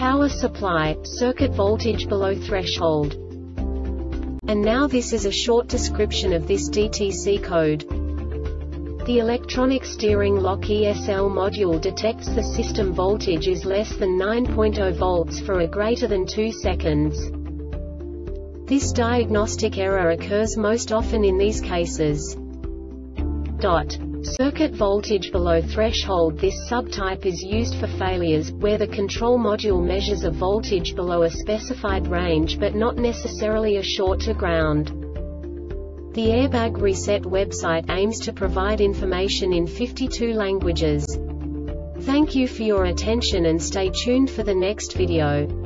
Power supply, circuit voltage below threshold. And now this is a short description of this DTC code. The electronic steering lock ESL module detects the system voltage is less than 9.0 volts for a greater than 2 seconds. This diagnostic error occurs most often in these cases. Dot. Circuit voltage below threshold This subtype is used for failures, where the control module measures a voltage below a specified range but not necessarily a short to ground. The Airbag Reset website aims to provide information in 52 languages. Thank you for your attention and stay tuned for the next video.